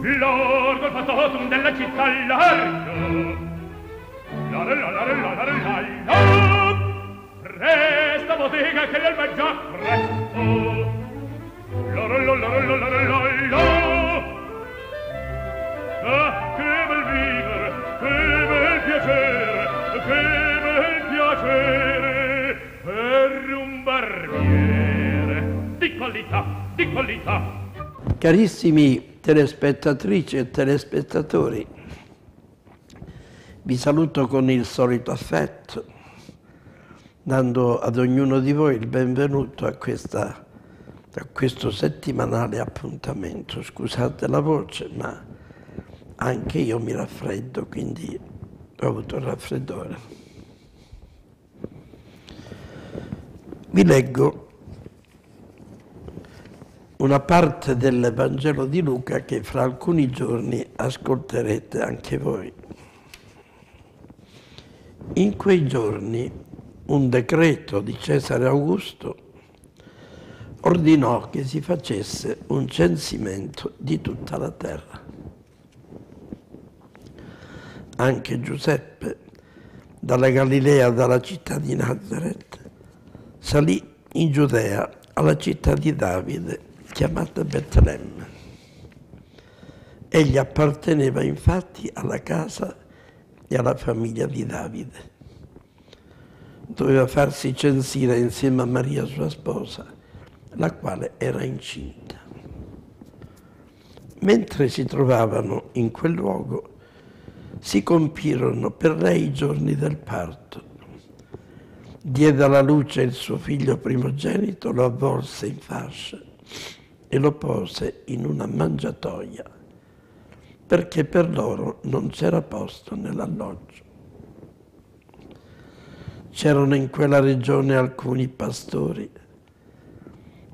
L'orgo fatotum della città largo. La la la la la la la la Resta bottega che l'alba già presto. La la la la la la la la Ah, che bel vivere, che bel piacere, che bel piacere per un barbiere di qualità, di qualità. Carissimi telespettatrici e telespettatori, vi saluto con il solito affetto, dando ad ognuno di voi il benvenuto a, questa, a questo settimanale appuntamento. Scusate la voce, ma anche io mi raffreddo, quindi ho avuto il raffreddore. Vi leggo una parte del Vangelo di Luca che fra alcuni giorni ascolterete anche voi. In quei giorni un decreto di Cesare Augusto ordinò che si facesse un censimento di tutta la terra. Anche Giuseppe, dalla Galilea, dalla città di Nazareth, salì in Giudea alla città di Davide chiamata Betlemme. Egli apparteneva infatti alla casa e alla famiglia di Davide. Doveva farsi censire insieme a Maria sua sposa, la quale era incinta. Mentre si trovavano in quel luogo, si compirono per lei i giorni del parto. Diede alla luce il suo figlio primogenito, lo avvolse in fascia e lo pose in una mangiatoia, perché per loro non c'era posto nell'alloggio. C'erano in quella regione alcuni pastori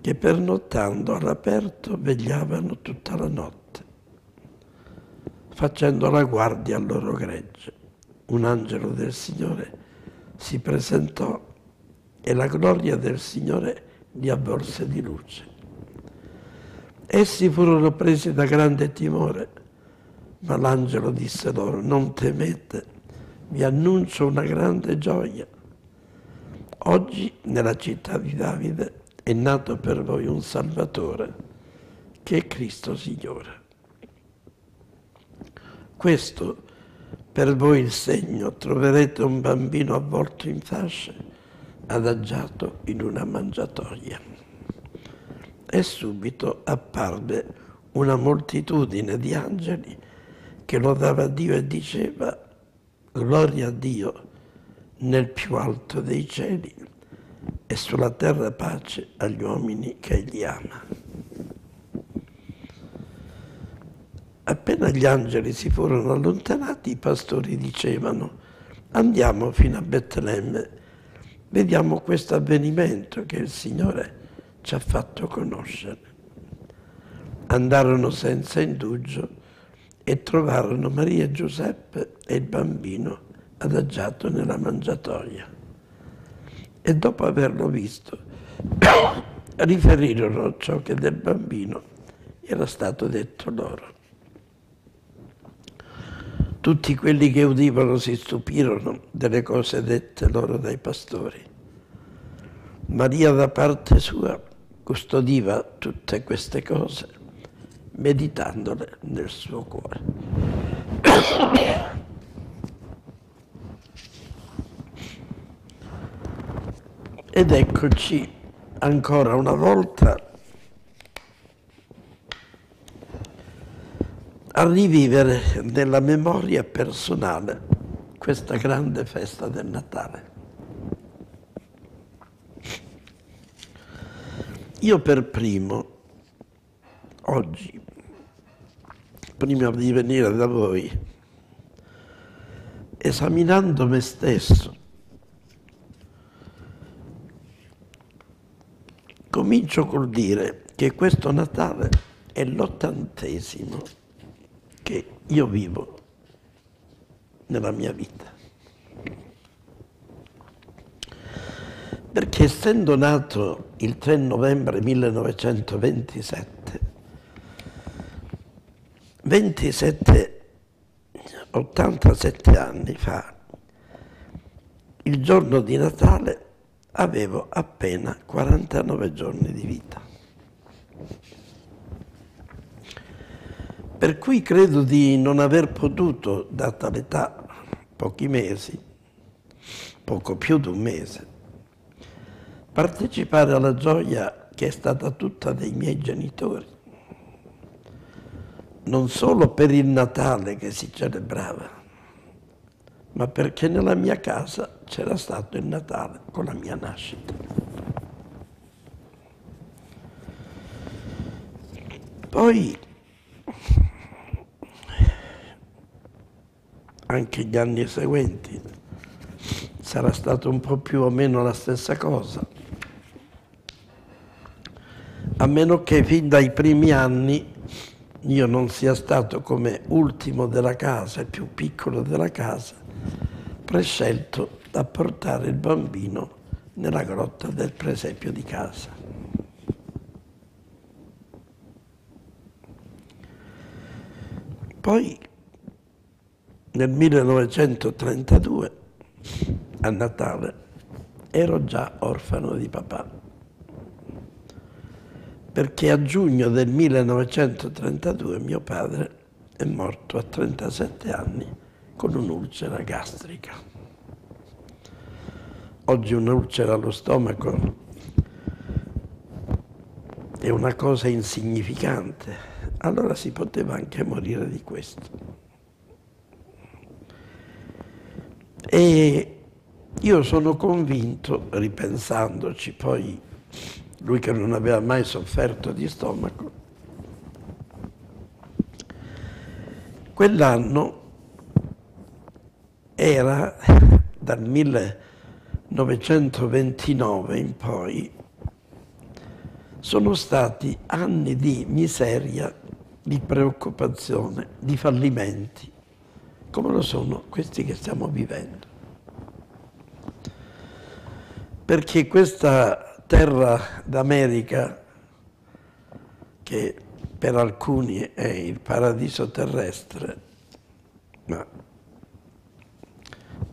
che pernottando all'aperto vegliavano tutta la notte, facendo la guardia al loro gregge. Un angelo del Signore si presentò e la gloria del Signore li avvolse di luce. Essi furono presi da grande timore, ma l'angelo disse loro, non temete, vi annuncio una grande gioia. Oggi nella città di Davide è nato per voi un Salvatore, che è Cristo Signore. Questo per voi il segno, troverete un bambino avvolto in fasce, adagiato in una mangiatoia e subito apparve una moltitudine di angeli che lodava Dio e diceva gloria a Dio nel più alto dei cieli e sulla terra pace agli uomini che egli ama. Appena gli angeli si furono allontanati, i pastori dicevano andiamo fino a Betlemme, vediamo questo avvenimento che il Signore ci ha fatto conoscere. Andarono senza indugio e trovarono Maria Giuseppe e il bambino adagiato nella mangiatoia. E dopo averlo visto, riferirono ciò che del bambino era stato detto loro. Tutti quelli che udivano si stupirono delle cose dette loro dai pastori. Maria da parte sua custodiva tutte queste cose meditandole nel suo cuore. Ed eccoci ancora una volta a rivivere nella memoria personale questa grande festa del Natale. Io per primo, oggi, prima di venire da voi, esaminando me stesso, comincio col dire che questo Natale è l'ottantesimo che io vivo nella mia vita. Perché essendo nato il 3 novembre 1927, 27, 87 anni fa, il giorno di Natale, avevo appena 49 giorni di vita. Per cui credo di non aver potuto, data l'età, pochi mesi, poco più di un mese, partecipare alla gioia che è stata tutta dei miei genitori non solo per il Natale che si celebrava, ma perché nella mia casa c'era stato il Natale con la mia nascita. Poi anche gli anni seguenti sarà stato un po' più o meno la stessa cosa, a meno che fin dai primi anni io non sia stato come ultimo della casa, più piccolo della casa, prescelto da portare il bambino nella grotta del presepio di casa. Poi nel 1932, a Natale, ero già orfano di papà perché a giugno del 1932 mio padre è morto a 37 anni con un'ulcera gastrica. Oggi un'ulcera allo stomaco è una cosa insignificante, allora si poteva anche morire di questo. E io sono convinto, ripensandoci poi lui che non aveva mai sofferto di stomaco. Quell'anno era dal 1929 in poi, sono stati anni di miseria, di preoccupazione, di fallimenti, come lo sono questi che stiamo vivendo. Perché questa terra d'America, che per alcuni è il paradiso terrestre, ma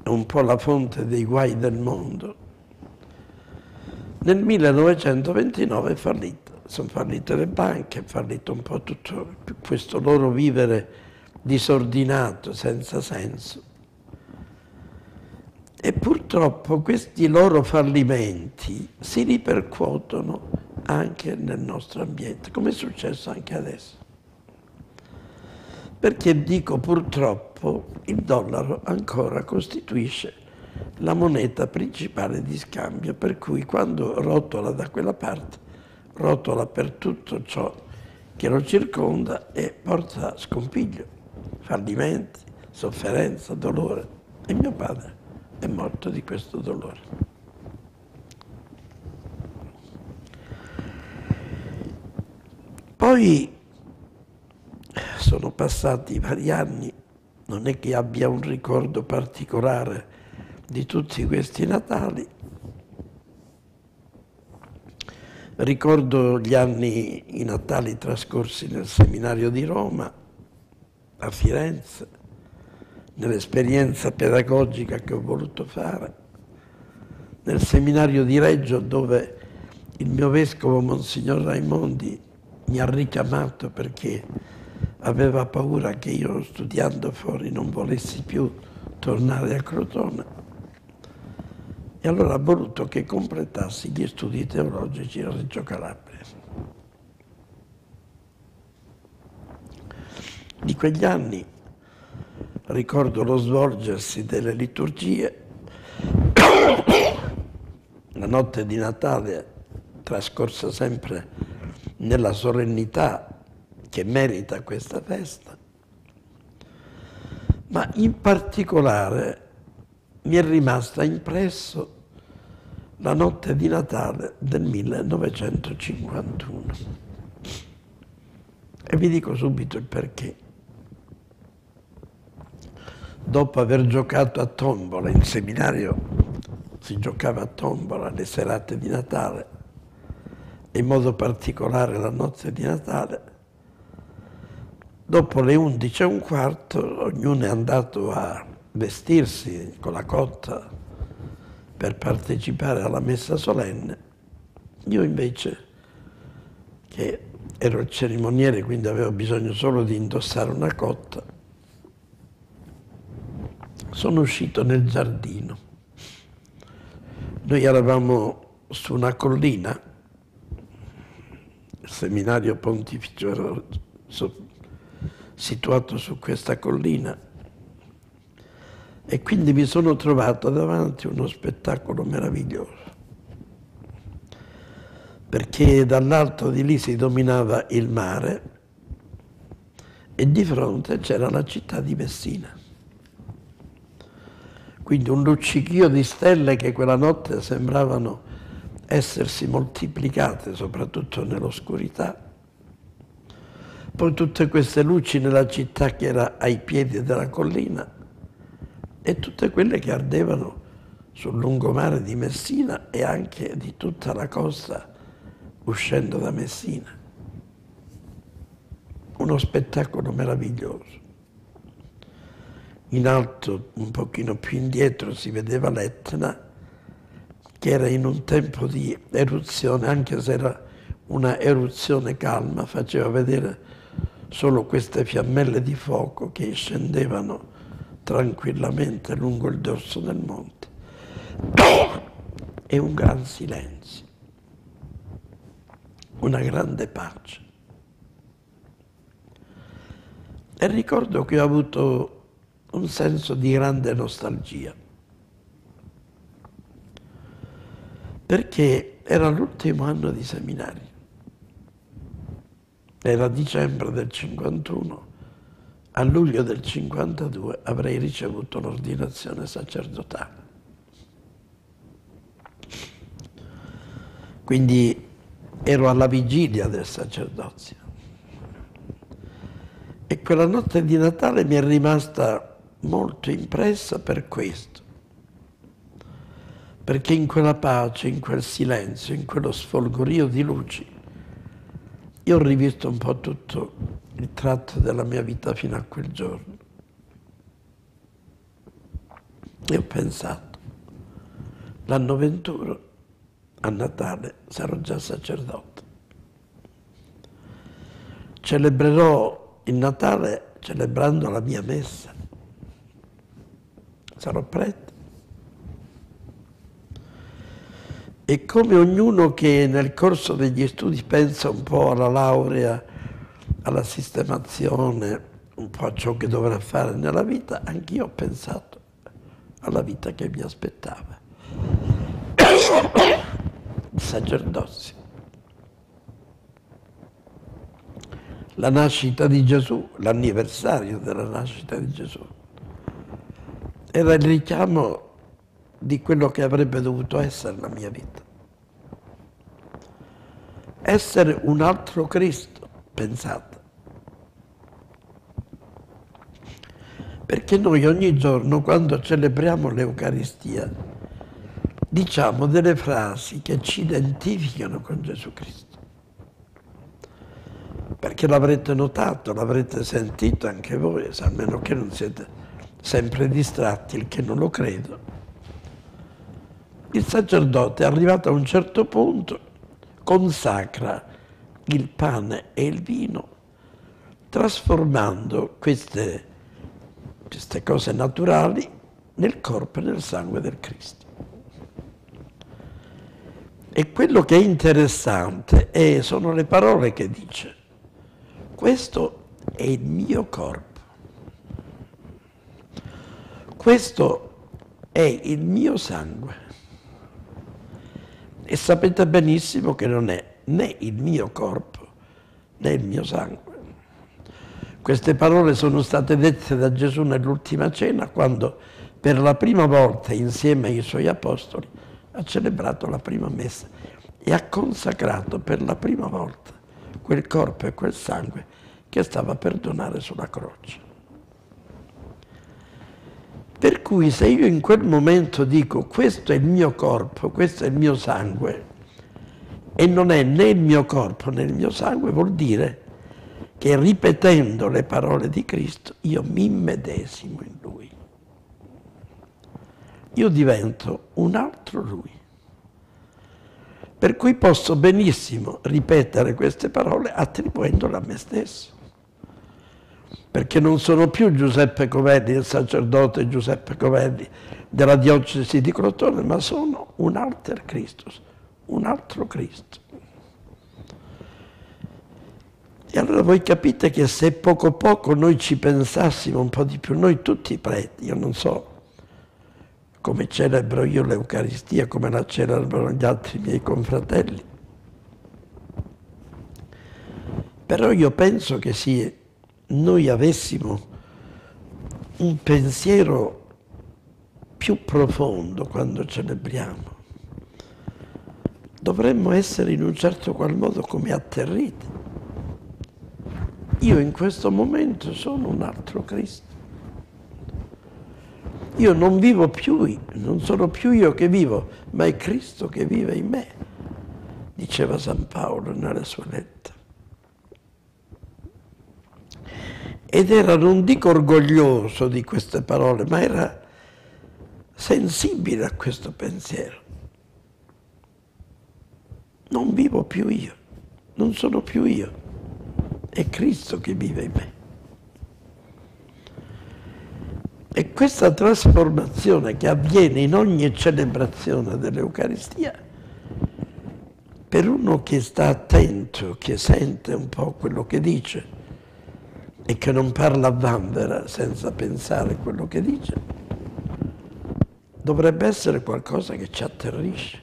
è un po' la fonte dei guai del mondo, nel 1929 è fallita. Sono fallite le banche, è fallito un po' tutto questo loro vivere disordinato, senza senso. E purtroppo questi loro fallimenti si ripercuotono anche nel nostro ambiente, come è successo anche adesso. Perché dico purtroppo il dollaro ancora costituisce la moneta principale di scambio, per cui quando rotola da quella parte, rotola per tutto ciò che lo circonda e porta scompiglio, fallimenti, sofferenza, dolore. E mio padre è morto di questo dolore. Poi sono passati vari anni, non è che abbia un ricordo particolare di tutti questi Natali. Ricordo gli anni, i Natali trascorsi nel seminario di Roma, a Firenze, nell'esperienza pedagogica che ho voluto fare, nel seminario di Reggio dove il mio vescovo Monsignor Raimondi mi ha richiamato perché aveva paura che io studiando fuori non volessi più tornare a Crotone. E allora ha voluto che completassi gli studi teologici a Reggio Calabria. Di quegli anni ricordo lo svolgersi delle liturgie. La notte di Natale trascorsa sempre nella solennità che merita questa festa, ma in particolare mi è rimasta impresso la notte di Natale del 1951. E vi dico subito il perché dopo aver giocato a tombola in seminario, si giocava a tombola le serate di Natale, in modo particolare la notte di Natale, dopo le 11 e un quarto ognuno è andato a vestirsi con la cotta per partecipare alla messa solenne. Io invece, che ero il cerimoniere, quindi avevo bisogno solo di indossare una cotta, sono uscito nel giardino. Noi eravamo su una collina, il seminario pontificio era situato su questa collina e quindi mi sono trovato davanti a uno spettacolo meraviglioso perché dall'alto di lì si dominava il mare e di fronte c'era la città di Messina. Quindi un luccichio di stelle che quella notte sembravano essersi moltiplicate, soprattutto nell'oscurità. Poi tutte queste luci nella città che era ai piedi della collina e tutte quelle che ardevano sul lungomare di Messina e anche di tutta la costa uscendo da Messina. Uno spettacolo meraviglioso. In alto, un pochino più indietro, si vedeva l'Etna, che era in un tempo di eruzione, anche se era una eruzione calma, faceva vedere solo queste fiammelle di fuoco che scendevano tranquillamente lungo il dorso del monte. E un gran silenzio, una grande pace. E ricordo che ho avuto un senso di grande nostalgia, perché era l'ultimo anno di seminario. Era dicembre del 51, a luglio del 52 avrei ricevuto l'ordinazione sacerdotale. Quindi ero alla vigilia del sacerdozio. E quella notte di Natale mi è rimasta molto impressa per questo, perché in quella pace, in quel silenzio, in quello sfolgorio di luci, io ho rivisto un po' tutto il tratto della mia vita fino a quel giorno. E ho pensato, l'anno 21, a Natale, sarò già sacerdote. Celebrerò il Natale celebrando la mia messa sarò prete. E come ognuno che nel corso degli studi pensa un po' alla laurea, alla sistemazione, un po' a ciò che dovrà fare nella vita, anch'io ho pensato alla vita che mi aspettava. Il sacerdozio. La nascita di Gesù, l'anniversario della nascita di Gesù era il richiamo di quello che avrebbe dovuto essere la mia vita. Essere un altro Cristo, pensate. Perché noi ogni giorno, quando celebriamo l'Eucaristia, diciamo delle frasi che ci identificano con Gesù Cristo. Perché l'avrete notato, l'avrete sentito anche voi, almeno che non siete sempre distratti, il che non lo credo. Il sacerdote, arrivato a un certo punto, consacra il pane e il vino, trasformando queste, queste cose naturali nel corpo e nel sangue del Cristo. E quello che è interessante è, sono le parole che dice. Questo è il mio corpo questo è il mio sangue. E sapete benissimo che non è né il mio corpo né il mio sangue. Queste parole sono state dette da Gesù nell'ultima cena quando per la prima volta insieme ai suoi apostoli ha celebrato la prima messa e ha consacrato per la prima volta quel corpo e quel sangue che stava per donare sulla croce. Per cui se io in quel momento dico questo è il mio corpo, questo è il mio sangue, e non è né il mio corpo né il mio sangue, vuol dire che ripetendo le parole di Cristo io mi immedesimo in Lui. Io divento un altro Lui. Per cui posso benissimo ripetere queste parole attribuendole a me stesso. Perché non sono più Giuseppe Covelli, il sacerdote Giuseppe Covelli della diocesi di Crotone, ma sono un alter Christus, un altro Cristo. E allora voi capite che se poco poco noi ci pensassimo un po' di più, noi tutti i preti, io non so come celebro io l'Eucaristia, come la celebrano gli altri miei confratelli, però io penso che se noi avessimo un pensiero più profondo quando celebriamo, dovremmo essere in un certo qual modo come atterriti io in questo momento sono un altro Cristo. Io non vivo più, non sono più io che vivo, ma è Cristo che vive in me, diceva San Paolo nella sua lettera. Ed era, non dico orgoglioso di queste parole, ma era sensibile a questo pensiero. Non vivo più io, non sono più io, è Cristo che vive in me. E questa trasformazione che avviene in ogni celebrazione dell'Eucaristia, per uno che sta attento, che sente un po' quello che dice e che non parla a vanvera senza pensare quello che dice, dovrebbe essere qualcosa che ci atterrisce.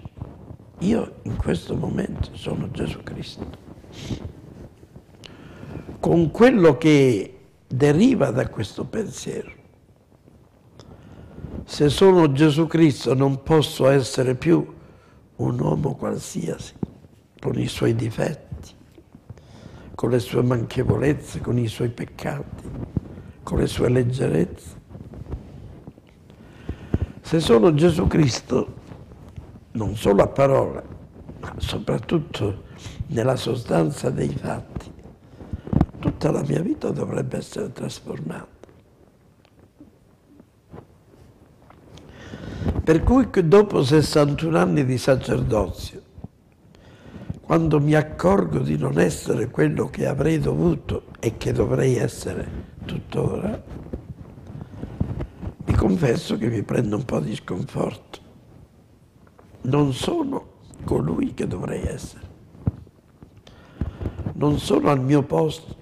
Io in questo momento sono Gesù Cristo con quello che deriva da questo pensiero. Se sono Gesù Cristo non posso essere più un uomo qualsiasi, con i suoi difetti, con le sue manchevolezze, con i suoi peccati, con le sue leggerezze. Se sono Gesù Cristo, non solo a parola, ma soprattutto nella sostanza dei fatti, tutta la mia vita dovrebbe essere trasformata. Per cui dopo 61 anni di sacerdozio, quando mi accorgo di non essere quello che avrei dovuto e che dovrei essere tuttora, mi confesso che mi prendo un po' di sconforto. Non sono colui che dovrei essere. Non sono al mio posto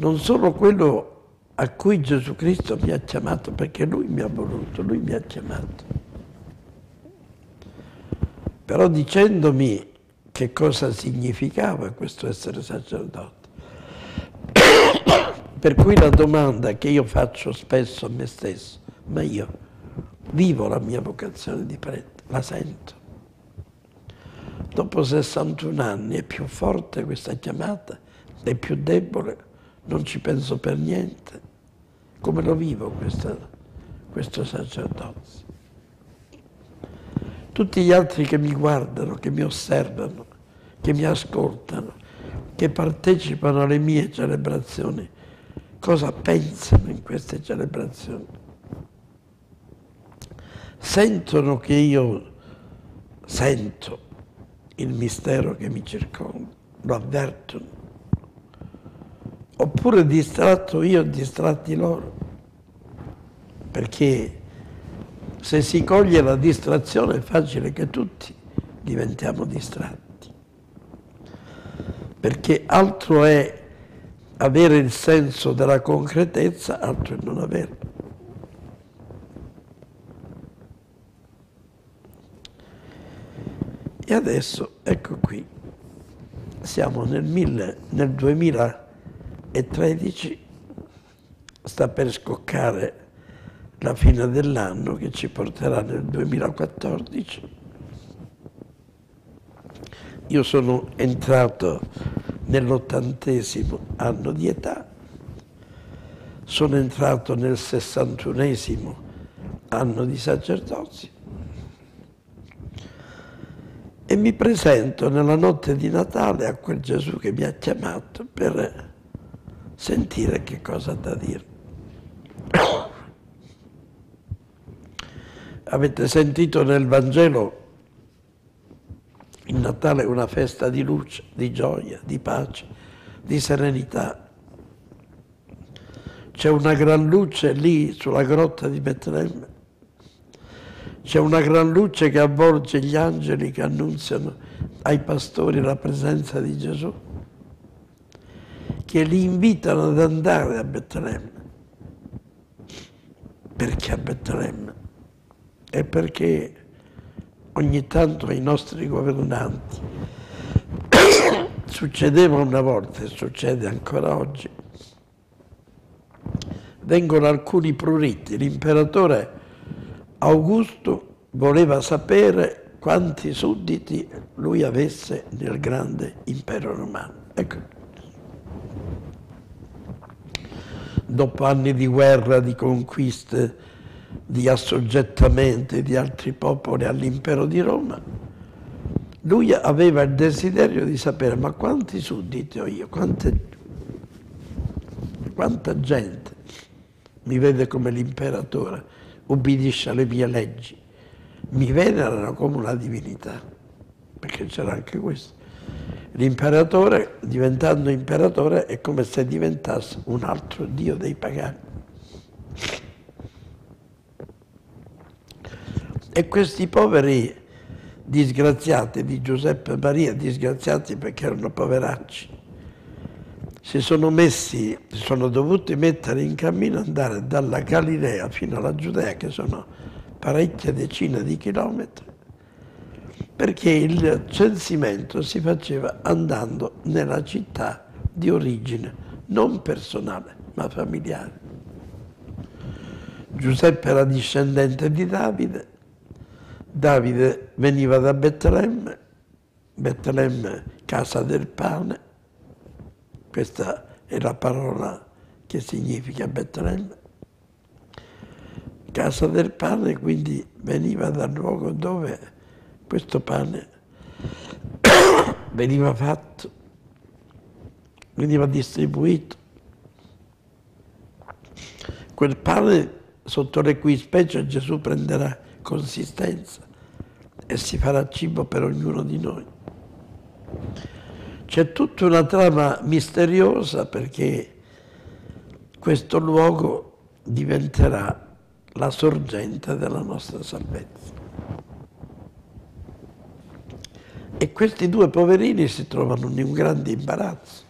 non sono quello a cui Gesù Cristo mi ha chiamato perché Lui mi ha voluto, Lui mi ha chiamato. Però dicendomi che cosa significava questo essere sacerdote. per cui la domanda che io faccio spesso a me stesso, ma io vivo la mia vocazione di prete, la sento. Dopo 61 anni è più forte questa chiamata, è più debole non ci penso per niente. Come lo vivo questo, questo sacerdozio? Tutti gli altri che mi guardano, che mi osservano, che mi ascoltano, che partecipano alle mie celebrazioni, cosa pensano in queste celebrazioni? Sentono che io sento il mistero che mi circonda, lo avvertono oppure distratto io, distratti loro. Perché se si coglie la distrazione è facile che tutti diventiamo distratti. Perché altro è avere il senso della concretezza, altro è non averlo. E adesso, ecco qui, siamo nel, mille, nel 2000 e 13 sta per scoccare la fine dell'anno che ci porterà nel 2014. Io sono entrato nell'ottantesimo anno di età, sono entrato nel sessantunesimo anno di sacerdozio e mi presento nella notte di Natale a quel Gesù che mi ha chiamato per sentire che cosa ha da dire. Avete sentito nel Vangelo il Natale è una festa di luce, di gioia, di pace, di serenità. C'è una gran luce lì sulla grotta di Betlemme. C'è una gran luce che avvolge gli angeli che annunziano ai pastori la presenza di Gesù, che li invitano ad andare a Betlemme. Perché a Betlemme? È perché ogni tanto ai nostri governanti succedeva una volta e succede ancora oggi. Vengono alcuni pruriti. L'imperatore Augusto voleva sapere quanti sudditi lui avesse nel grande impero romano. Ecco. Dopo anni di guerra, di conquiste di assoggettamento di altri popoli all'impero di Roma, lui aveva il desiderio di sapere ma quanti sudditi ho io, quante, quanta gente mi vede come l'imperatore, ubbidisce alle mie leggi, mi venerano come una divinità, perché c'era anche questo. L'imperatore, diventando imperatore, è come se diventasse un altro dio dei pagani. E questi poveri disgraziati di Giuseppe e Maria, disgraziati perché erano poveracci, si sono messi, si sono dovuti mettere in cammino, andare dalla Galilea fino alla Giudea, che sono parecchie decine di chilometri, perché il censimento si faceva andando nella città di origine, non personale, ma familiare. Giuseppe era discendente di Davide, Davide veniva da Betlemme, Betlemme casa del pane, questa è la parola che significa Betlemme, casa del pane, quindi veniva dal luogo dove questo pane veniva fatto, veniva distribuito. Quel pane sotto le cui specie Gesù prenderà consistenza e si farà cibo per ognuno di noi. C'è tutta una trama misteriosa perché questo luogo diventerà la sorgente della nostra salvezza. E questi due poverini si trovano in un grande imbarazzo,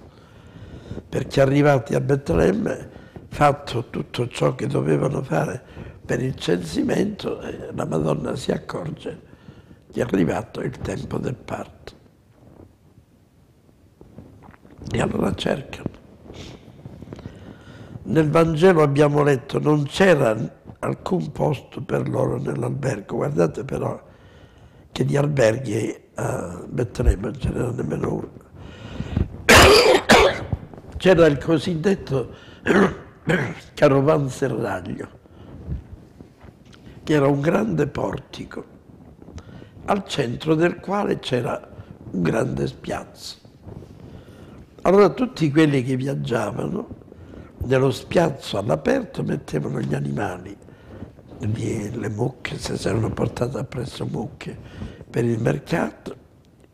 perché arrivati a Betlemme, fatto tutto ciò che dovevano fare per il censimento eh, la Madonna si accorge che è arrivato il tempo del parto. E allora cercano. Nel Vangelo abbiamo letto non c'era alcun posto per loro nell'albergo. Guardate però che di alberghi a Betlemme non ce n'era nemmeno uno. C'era il cosiddetto caravanserraglio che era un grande portico, al centro del quale c'era un grande spiazzo. Allora tutti quelli che viaggiavano nello spiazzo all'aperto mettevano gli animali, le mucche, se si erano portate appresso mucche per il mercato,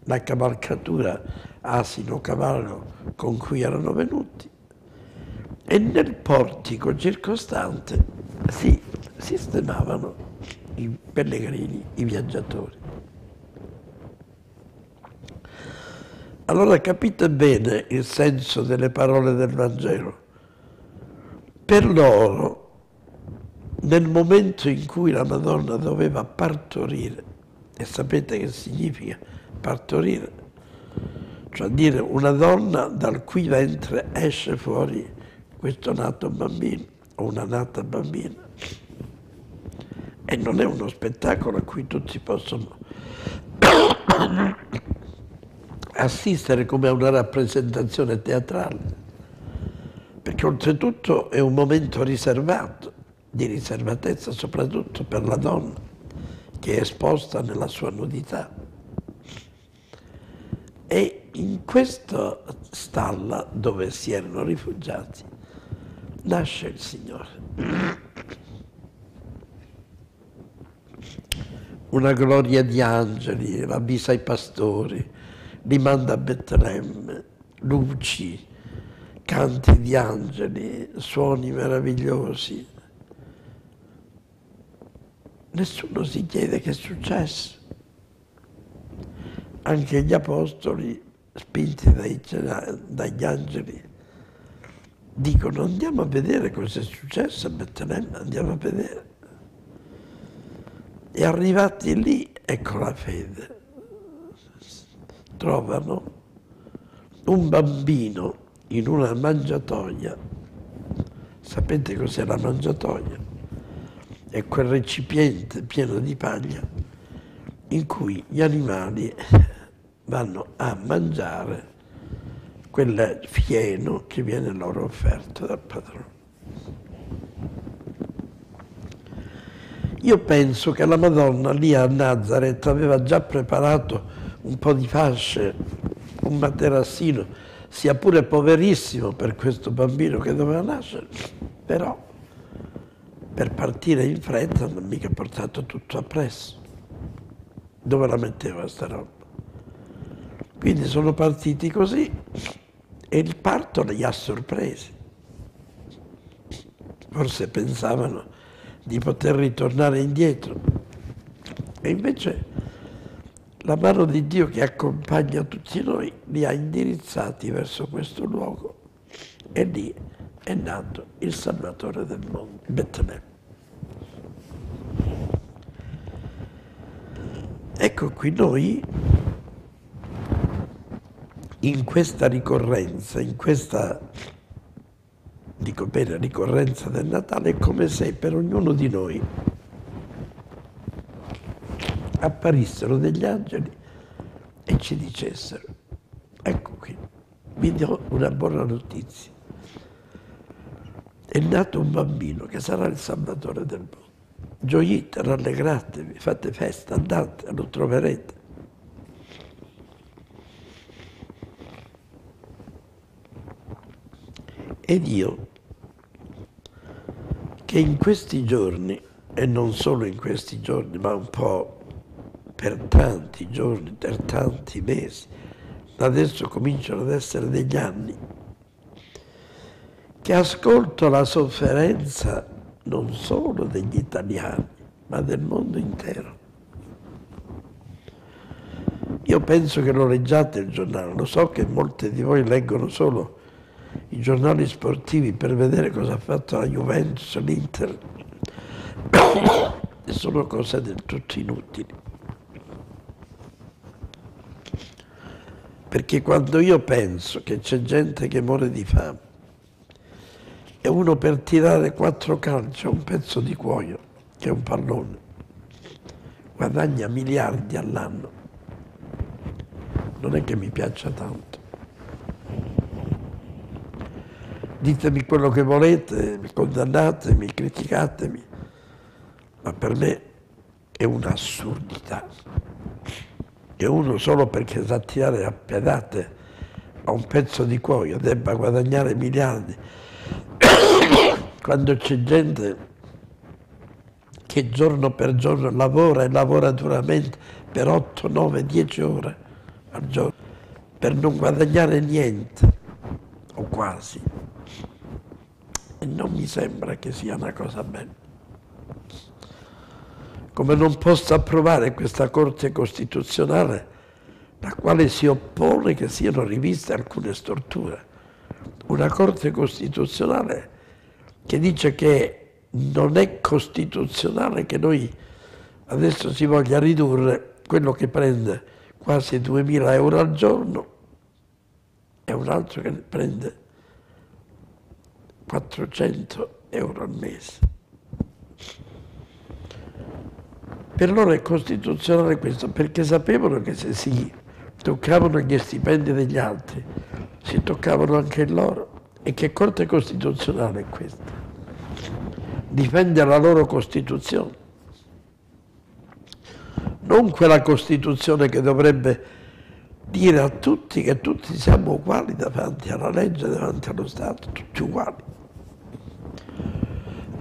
la cavalcatura asino-cavallo con cui erano venuti e nel portico circostante si sistemavano i pellegrini, i viaggiatori. Allora capite bene il senso delle parole del Vangelo. Per loro, nel momento in cui la Madonna doveva partorire, e sapete che significa partorire, cioè dire una donna dal cui ventre esce fuori questo nato bambino o una nata bambina, e non è uno spettacolo a cui tutti possono assistere come a una rappresentazione teatrale, perché oltretutto è un momento riservato, di riservatezza soprattutto per la donna, che è esposta nella sua nudità. E in questa stalla dove si erano rifugiati nasce il Signore. Una gloria di angeli, l'avvisa ai pastori, li manda a Betlemme, luci, canti di angeli, suoni meravigliosi. Nessuno si chiede che è successo. Anche gli apostoli, spinti dai, dagli angeli, dicono andiamo a vedere cosa è successo a Betlemme, andiamo a vedere. E arrivati lì, ecco la fede. Trovano un bambino in una mangiatoia. Sapete cos'è la mangiatoia? È quel recipiente pieno di paglia in cui gli animali vanno a mangiare quel fieno che viene loro offerto dal padrone. Io penso che la Madonna lì a Nazareth aveva già preparato un po' di fasce, un materassino, sia pure poverissimo per questo bambino che doveva nascere, però per partire in fretta non mica portato tutto appresso. Dove la metteva sta roba? Quindi sono partiti così e il parto li ha sorpresi. Forse pensavano di poter ritornare indietro. E invece la mano di Dio che accompagna tutti noi li ha indirizzati verso questo luogo e lì è nato il Salvatore del mondo, Betlemme. Ecco qui noi in questa ricorrenza, in questa, dico bene, ricorrenza del Natale, è come se per ognuno di noi apparissero degli angeli e ci dicessero, ecco qui, vi do una buona notizia. È nato un bambino che sarà il Salvatore del mondo. Gioite, rallegratevi, fate festa, andate, lo troverete. Ed io, che in questi giorni, e non solo in questi giorni, ma un po' per tanti giorni, per tanti mesi, adesso cominciano ad essere degli anni, che ascolto la sofferenza non solo degli italiani, ma del mondo intero. Io penso che lo leggiate il giornale, lo so che molti di voi leggono solo i giornali sportivi per vedere cosa ha fatto la Juventus, l'Inter, sono cose del tutto inutili. Perché quando io penso che c'è gente che muore di fame e uno per tirare quattro calci a un pezzo di cuoio, che è un pallone, guadagna miliardi all'anno, non è che mi piaccia tanto. Ditemi quello che volete, condannatemi, criticatemi, ma per me è un'assurdità. Che uno solo perché sa tirare a pedate a un pezzo di cuoio debba guadagnare miliardi. Quando c'è gente che giorno per giorno lavora e lavora duramente per 8, 9, 10 ore al giorno per non guadagnare niente o quasi e non mi sembra che sia una cosa bella. Come non posso approvare questa Corte Costituzionale, la quale si oppone che siano riviste alcune storture. Una Corte Costituzionale che dice che non è costituzionale che noi adesso si voglia ridurre quello che prende quasi 2.000 euro al giorno e un altro che prende 400 euro al mese. Per loro è costituzionale questo, perché sapevano che se si toccavano gli stipendi degli altri, si toccavano anche loro. E che Corte Costituzionale è questa? Difende la loro Costituzione. Non quella Costituzione che dovrebbe dire a tutti che tutti siamo uguali davanti alla legge, davanti allo Stato, tutti uguali.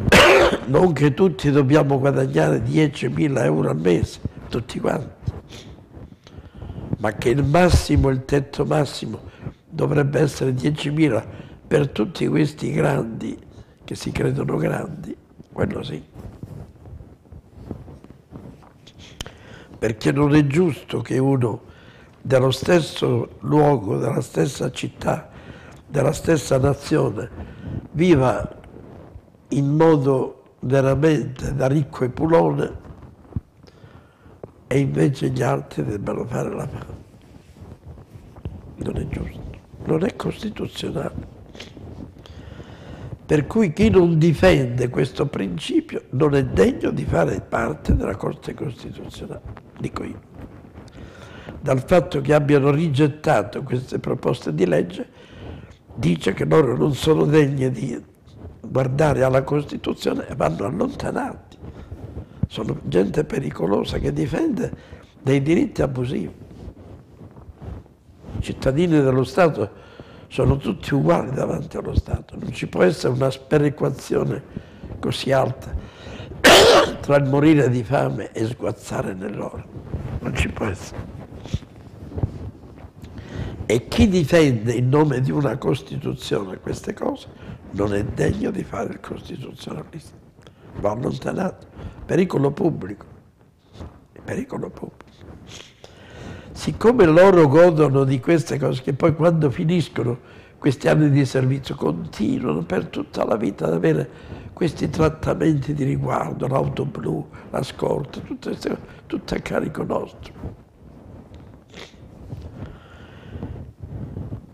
Non che tutti dobbiamo guadagnare 10.000 euro al mese, tutti quanti, ma che il massimo, il tetto massimo dovrebbe essere 10.000 per tutti questi grandi che si credono grandi, quello sì. Perché non è giusto che uno dello stesso luogo, della stessa città, della stessa nazione, viva in modo veramente da ricco e pulone e invece gli altri debbano fare la fame. Non è giusto, non è costituzionale. Per cui chi non difende questo principio non è degno di fare parte della Corte Costituzionale, dico io dal fatto che abbiano rigettato queste proposte di legge, dice che loro non sono degni di guardare alla Costituzione e vanno allontanati. Sono gente pericolosa che difende dei diritti abusivi. I cittadini dello Stato sono tutti uguali davanti allo Stato, non ci può essere una sperequazione così alta tra il morire di fame e sguazzare nell'oro. Non ci può essere. E chi difende in nome di una Costituzione queste cose non è degno di fare il costituzionalista. Va allontanato. Pericolo pubblico. Pericolo pubblico. Siccome loro godono di queste cose, che poi quando finiscono questi anni di servizio continuano per tutta la vita ad avere questi trattamenti di riguardo, l'auto blu, la scorta, tutte, tutto a carico nostro.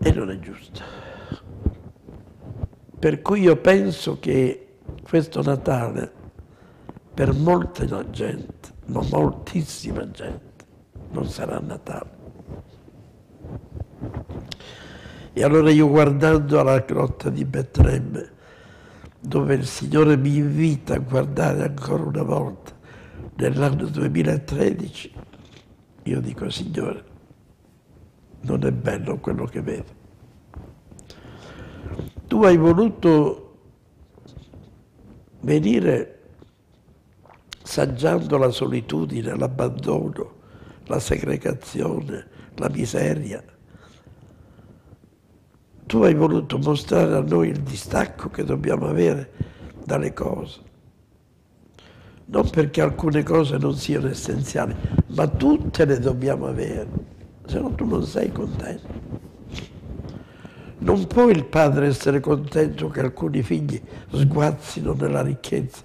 E non è giusto. Per cui io penso che questo Natale, per molta gente, ma moltissima gente, non sarà Natale. E allora io guardando alla grotta di Betlemme, dove il Signore mi invita a guardare ancora una volta, nell'anno 2013, io dico Signore, non è bello quello che vedo. Tu hai voluto venire saggiando la solitudine, l'abbandono, la segregazione, la miseria. Tu hai voluto mostrare a noi il distacco che dobbiamo avere dalle cose. Non perché alcune cose non siano essenziali, ma tutte le dobbiamo avere se no tu non sei contento. Non può il padre essere contento che alcuni figli sguazzino nella ricchezza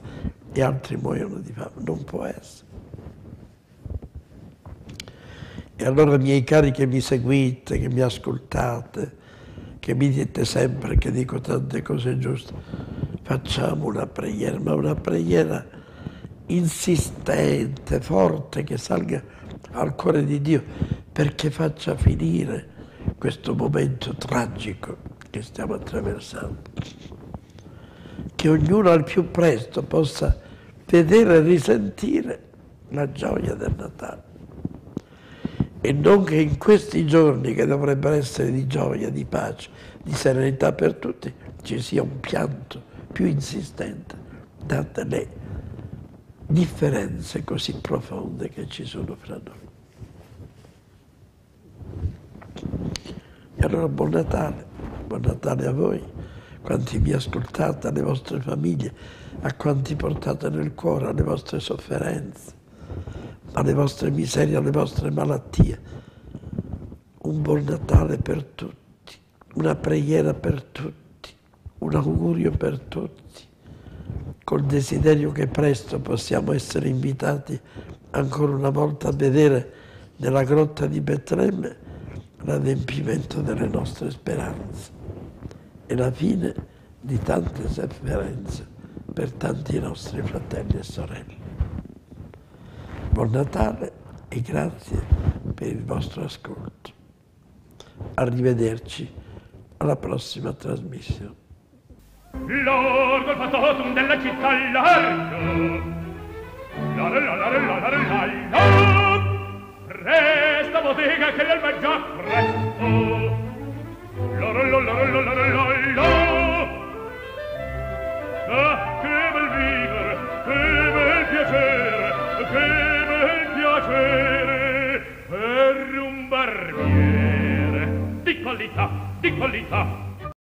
e altri muoiono di fame, non può essere. E allora miei cari che mi seguite, che mi ascoltate, che mi dite sempre che dico tante cose giuste, facciamo una preghiera, ma una preghiera insistente, forte, che salga al cuore di Dio perché faccia finire questo momento tragico che stiamo attraversando. Che ognuno al più presto possa vedere e risentire la gioia del Natale. E non che in questi giorni che dovrebbero essere di gioia, di pace, di serenità per tutti, ci sia un pianto più insistente, date le differenze così profonde che ci sono fra noi. E allora buon Natale, buon Natale a voi, quanti mi ascoltate, alle vostre famiglie, a quanti portate nel cuore, alle vostre sofferenze, alle vostre miserie, alle vostre malattie. Un buon Natale per tutti, una preghiera per tutti, un augurio per tutti, col desiderio che presto possiamo essere invitati ancora una volta a vedere nella grotta di Betlemme l'adempimento delle nostre speranze e la fine di tante sofferenze per tanti nostri fratelli e sorelle. Buon Natale e grazie per il vostro ascolto. Arrivederci alla prossima trasmissione. L'orgo il fatotum della città largo La la la la la la la la la Resta bottega che l'alba già presto. Loro, loro, loro, loro, loro, loro. Ah, che bel vivere, che bel piacere, che bel piacere per un barbiere. Di qualità, di qualità,